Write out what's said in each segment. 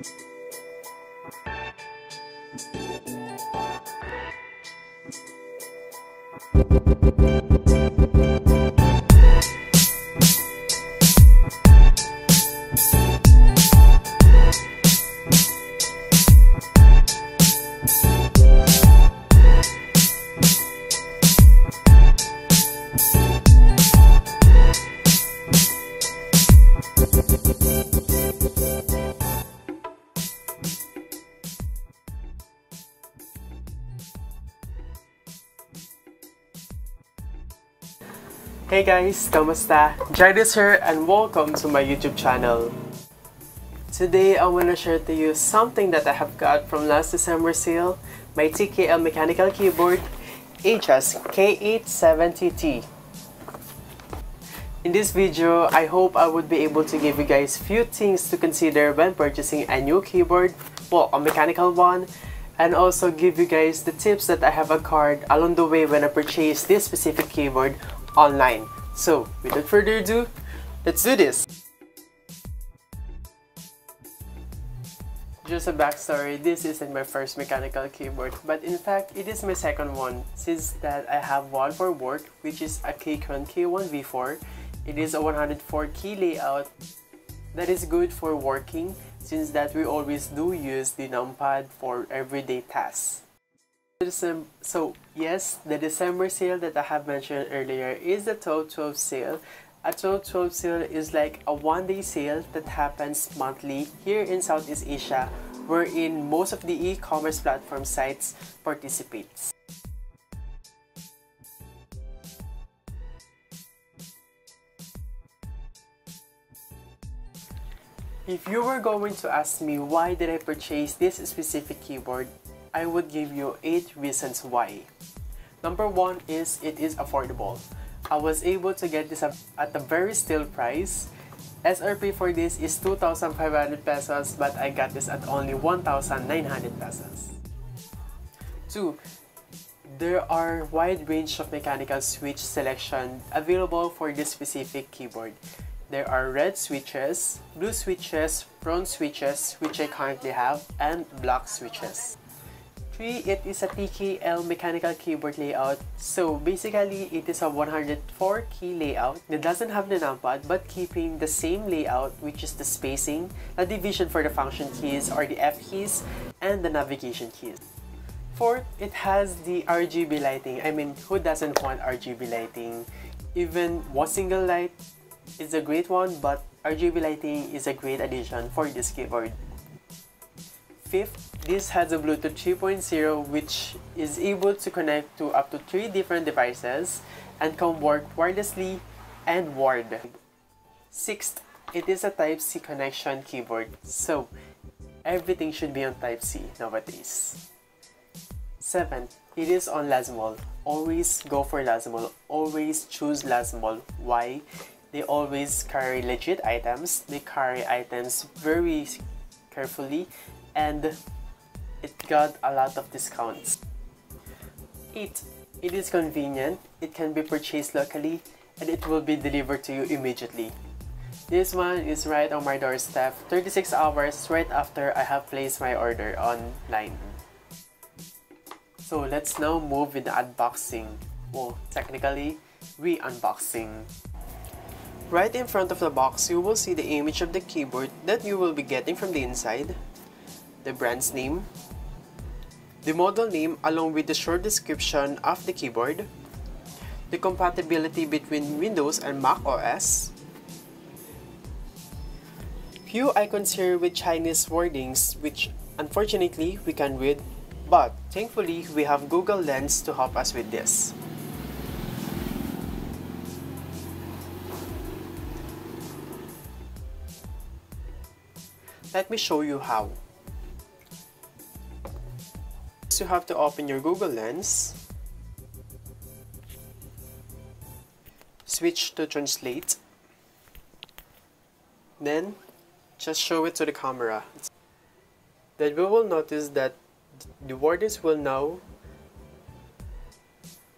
Thank you. Hey guys, kamusta? Jairus here and welcome to my YouTube channel. Today I want to share to you something that I have got from last December sale, my TKL mechanical keyboard Ajazz K870T. In this video, I hope I would be able to give you guys few things to consider when purchasing a new keyboard, well, a mechanical one, and also give you guys the tips that I have acquired along the way when I purchased this specific keyboard online. So, without further ado, let's do this! Just a backstory, this isn't my first mechanical keyboard, but in fact, it is my second one, since that I have one for work, which is a Keychron K1V4. It is a 104 key layout that is good for working, since that we always do use the numpad for everyday tasks. So yes, the December sale that I have mentioned earlier is the 12-12 sale. A 12-12 sale is like a one-day sale that happens monthly here in Southeast Asia wherein most of the e-commerce platform sites participates. If you were going to ask me why did I purchase this specific keyboard, I would give you 8 reasons why. Number 1 is it is affordable. I was able to get this at a very still price. SRP for this is 2,500 pesos but I got this at only 1,900 pesos. 2. There are wide range of mechanical switch selection available for this specific keyboard. There are red switches, blue switches, brown switches which I currently have, and black switches. 3. It is a TKL mechanical keyboard layout. So basically, it is a 104 key layout that doesn't have the numpad but keeping the same layout which is the spacing, the division for the function keys or the F keys, and the navigation keys. Fourth, it has the RGB lighting. I mean, who doesn't want RGB lighting? Even one single light is a great one, but RGB lighting is a great addition for this keyboard. Fifth, this has a Bluetooth 3.0 which is able to connect to up to 3 different devices and can work wirelessly and wired. Sixth, it is a Type-C connection keyboard, so everything should be on Type-C nowadays. Seventh, it is on LazMall. Always go for LazMall. Always choose LazMall. Why? They always carry legit items. They carry items very carefully and it got a lot of discounts. 8. It is convenient, it can be purchased locally, and it will be delivered to you immediately. This one is right on my doorstep 36 hours right after I have placed my order online. So let's now move with the unboxing. Well, technically, re-unboxing. Right in front of the box, you will see the image of the keyboard that you will be getting from the inside the brand's name, the model name along with the short description of the keyboard, the compatibility between Windows and Mac OS, few icons here with Chinese wordings which unfortunately we can read but thankfully we have Google Lens to help us with this. Let me show you how you have to open your Google Lens, switch to translate, then just show it to the camera. Then we will notice that the wordings will now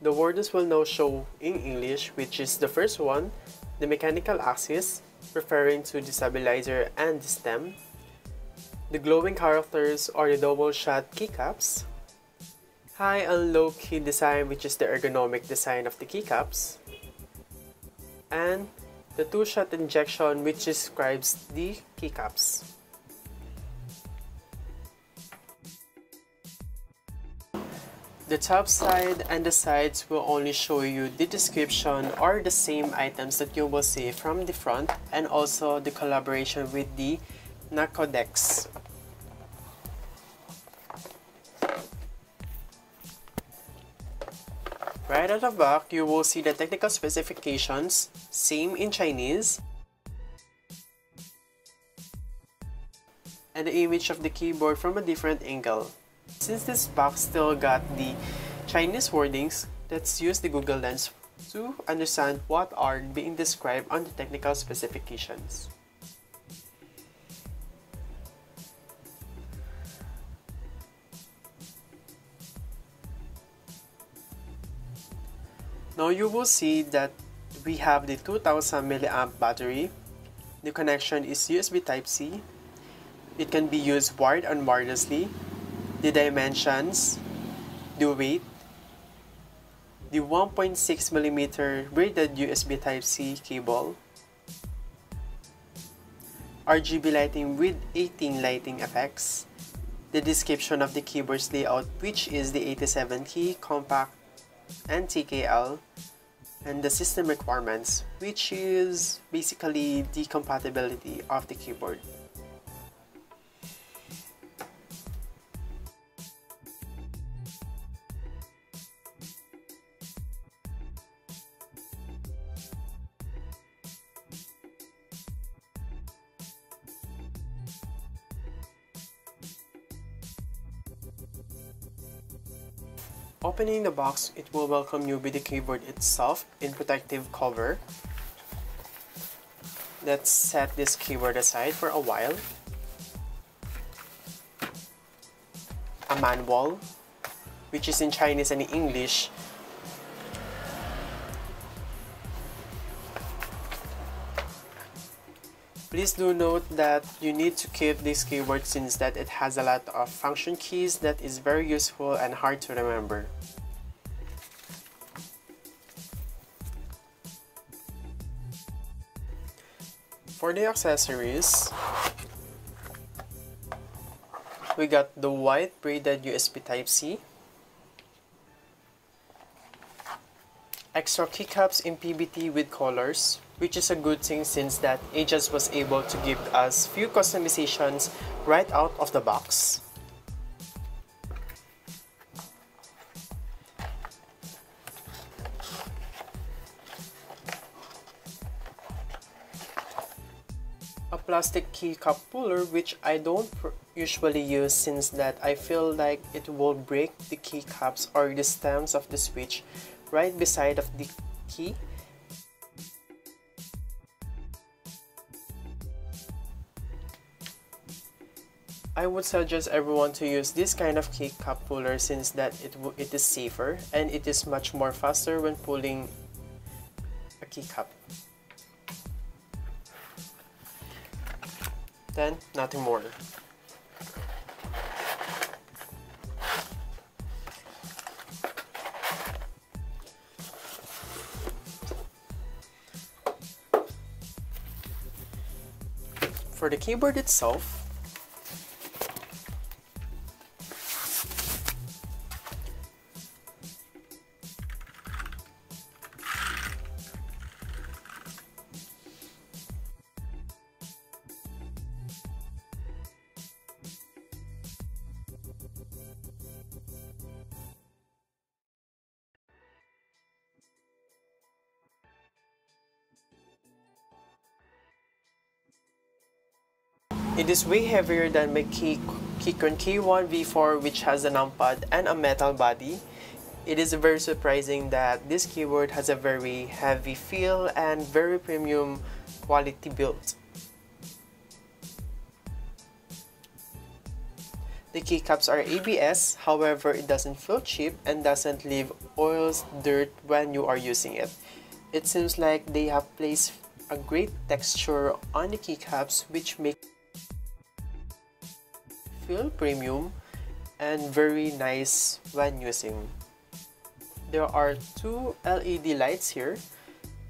the wordings will now show in English which is the first one, the mechanical axis referring to the stabilizer and the stem. the glowing characters or the double shot keycaps, high and low key design which is the ergonomic design of the keycaps, and the two-shot injection which describes the keycaps. The top side and the sides will only show you the description or the same items that you will see from the front and also the collaboration with the Nakodex. Right at the back, you will see the technical specifications, same in Chinese, and the image of the keyboard from a different angle. Since this box still got the Chinese wordings, let's use the Google Lens to understand what are being described on the technical specifications. Now you will see that we have the 2000 milliamp battery. The connection is USB Type-C. It can be used wired and wirelessly the dimensions, the weight, the 1.6 millimeter braided USB Type-C cable, RGB lighting with 18 lighting effects, the description of the keyboard's layout which is the 87 key, compact, and TKL, and the system requirements which is basically the compatibility of the keyboard. Opening the box, it will welcome you with the keyboard itself in protective cover. Let's set this keyboard aside for a while. A manual, which is in Chinese and English, Please do note that you need to keep this keyboard since that it has a lot of function keys that is very useful and hard to remember. For the accessories, we got the white braided USB Type-C, extra keycaps in PBT with colors, which is a good thing since that Ajazz was able to give us few customizations right out of the box. a plastic keycap puller which I don't usually use since that I feel like it will break the keycaps or the stems of the switch right beside of the key I would suggest everyone to use this kind of keycap puller since that it, it is safer and it is much more faster when pulling a keycap. Then, nothing more. For the keyboard itself, It is way heavier than my Key Keychron K1 V4 which has a numpad and a metal body. It is very surprising that this keyboard has a very heavy feel and very premium quality build. The keycaps are ABS, however it doesn't feel cheap and doesn't leave oils, dirt when you are using it. It seems like they have placed a great texture on the keycaps which make feel premium and very nice when using. There are two LED lights here,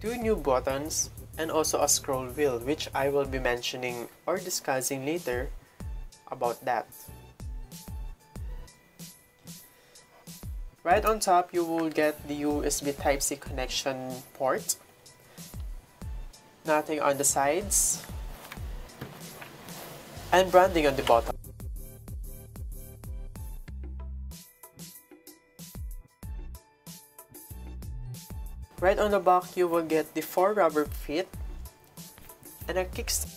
two new buttons, and also a scroll wheel which I will be mentioning or discussing later about that. Right on top, you will get the USB Type-C connection port. Nothing on the sides. And branding on the bottom. Right on the back, you will get the four rubber feet and a kickstand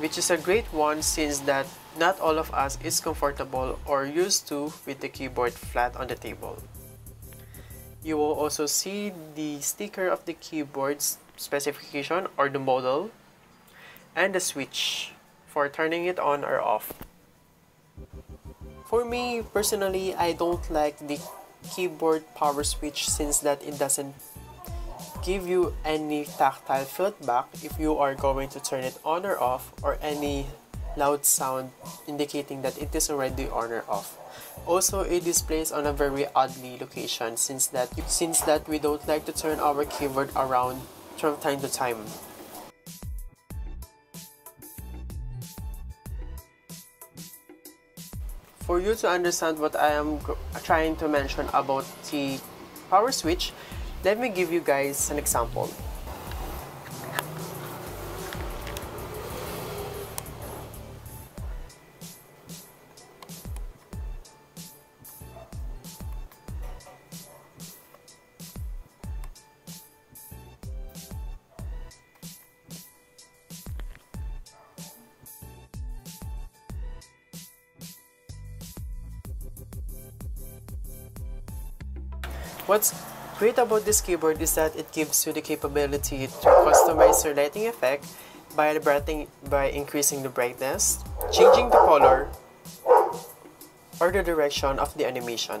which is a great one since that not all of us is comfortable or used to with the keyboard flat on the table. You will also see the sticker of the keyboard's specification or the model and the switch for turning it on or off. For me, personally, I don't like the keyboard power switch since that it doesn't give you any tactile feedback if you are going to turn it on or off or any loud sound indicating that it is already on or off. Also, it displays on a very oddly location since that since that we don't like to turn our keyboard around from time to time. For you to understand what I am trying to mention about the power switch, let me give you guys an example. What's great about this keyboard is that it gives you the capability to customize your lighting effect by, by increasing the brightness, changing the color, or the direction of the animation.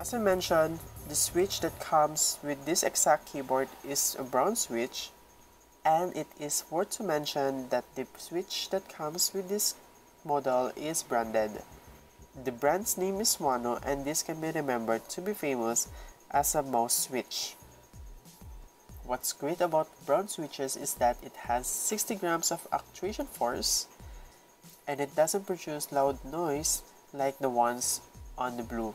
As I mentioned, the switch that comes with this exact keyboard is a brown switch and it is worth to mention that the switch that comes with this model is branded. The brand's name is Huano and this can be remembered to be famous as a mouse switch. What's great about brown switches is that it has 60 grams of actuation force and it doesn't produce loud noise like the ones on the blue.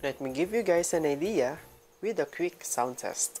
Let me give you guys an idea with a quick sound test.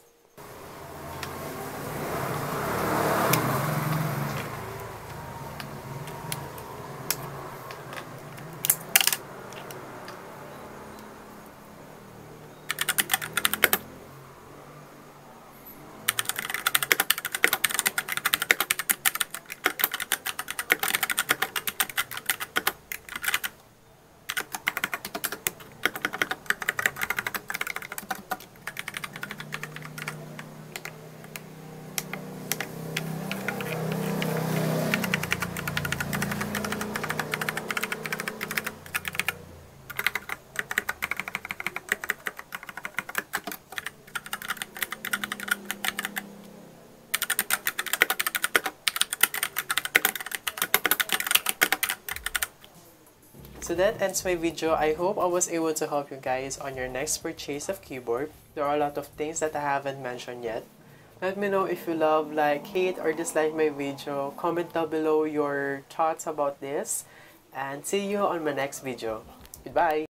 That ends my video. I hope I was able to help you guys on your next purchase of keyboard. There are a lot of things that I haven't mentioned yet. Let me know if you love, like, hate, or dislike my video. Comment down below your thoughts about this. And see you on my next video. Goodbye!